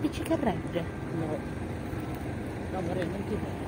Dici che regge? No. No, vorrei non ti va.